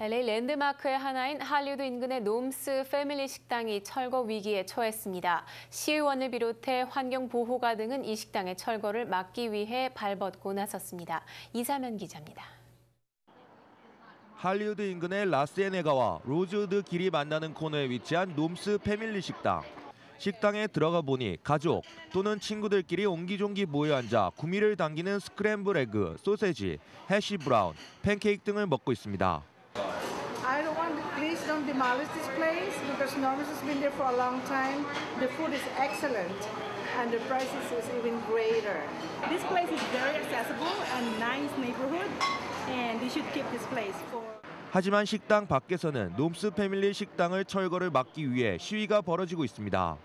LA 랜드마크의 하나인 할리우드 인근의 놈스 패밀리 식당이 철거 위기에 처했습니다. 시의원을 비롯해 환경보호가 등은 이 식당의 철거를 막기 위해 발벗고 나섰습니다. 이사면 기자입니다. 할리우드 인근의 라시에네가와 로즈우드 길이 만나는 코너에 위치한 놈스 패밀리 식당. 식당에 들어가 보니 가족 또는 친구들끼리 옹기종기 모여 앉아 구미를 당기는 스크램블 에그, 소세지, 해시 브라운, 팬케이크 등을 먹고 있습니다. Don't demolish this place because Normus has been there for a long time. The food is excellent and the prices is even greater. This place is very accessible and nice neighborhood, and you should keep this place for. 하지만 식당 밖에서는 놈스 패밀리 식당을 철거를 막기 위해 시위가 벌어지고 있습니다.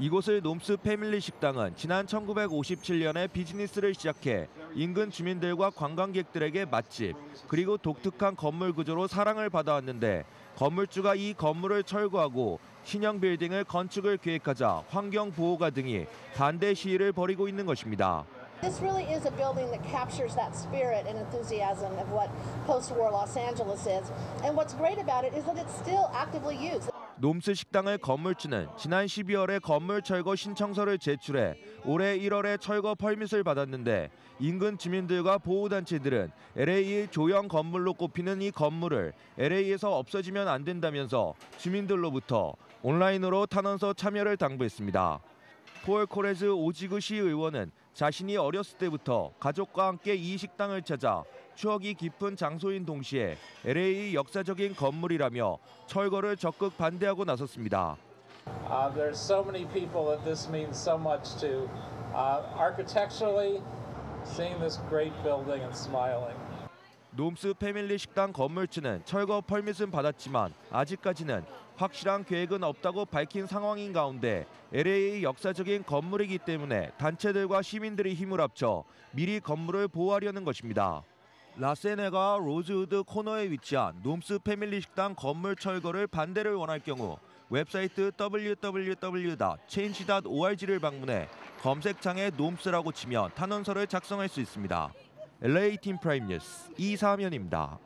이곳을 놈스 패밀리 식당은 지난 1957년에 비즈니스를 시작해 인근 주민들과 관광객들에게 맛집 그리고 독특한 건물 구조로 사랑을 받아왔는데 건물주가 이 건물을 철거하고 신형 빌딩을 건축을 계획하자 환경 보호가 등이 반대 시위를 벌이고 있는 것입니다. This really is a building that captures that spirit and enthusiasm of what post-war Los Angeles is. And what's great about it is that it's still actively used. 놈스 식당을 건물주는 지난 12월에 건물 철거 신청서를 제출해 올해 1월에 철거 펄밋을 받았는데 인근 주민들과 보호단체들은 LA의 조형 건물로 꼽히는 이 건물을 LA에서 없어지면 안 된다면서 주민들로부터 온라인으로 탄원서 참여를 당부했습니다. 폴 코레즈 오지그 시의원은 자신이 어렸을 때부터 가족과 함께 이 식당을 찾아 추억이 깊은 장소인 동시에 LA의 역사적인 건물이라며 철거를 적극 반대하고 나섰습니다. Uh, there's so many people that this means so much to. Uh, architecturally, seeing this great building and smiling. 놈스 패밀리 식당 건물주는 철거 permit은 받았지만 아직까지는 확실한 계획은 없다고 밝힌 상황인 가운데 LA의 역사적인 건물이기 때문에 단체들과 시민들이 힘을 합쳐 미리 건물을 보호하려는 것입니다. 라시에네가 로즈우드 코너에 위치한 놈스 패밀리 식당 건물 철거를 반대를 원할 경우 웹사이트 www.change.org를 방문해 검색창에 놈스라고 치면 탄원서를 작성할 수 있습니다. LA 팀 프라임 뉴스 이사면입니다.